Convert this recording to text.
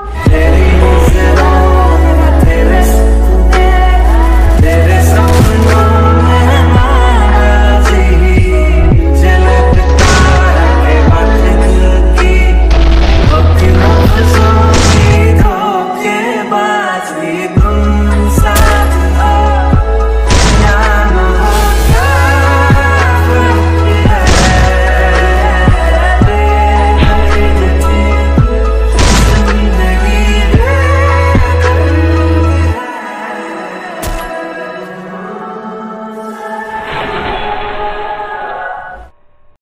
Yeah.